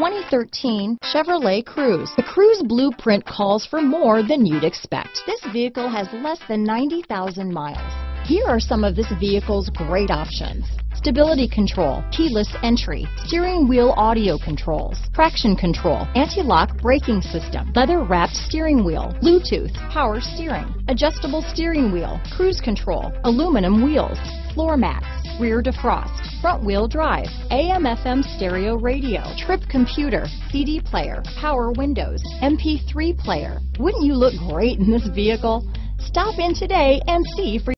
2013 Chevrolet Cruze. The Cruze blueprint calls for more than you'd expect. This vehicle has less than 90,000 miles. Here are some of this vehicle's great options. Stability control, keyless entry, steering wheel audio controls, traction control, anti-lock braking system, leather wrapped steering wheel, Bluetooth, power steering, adjustable steering wheel, cruise control, aluminum wheels, floor mats, rear defrost, front wheel drive, AM FM stereo radio, trip computer, CD player, power windows, MP3 player. Wouldn't you look great in this vehicle? Stop in today and see for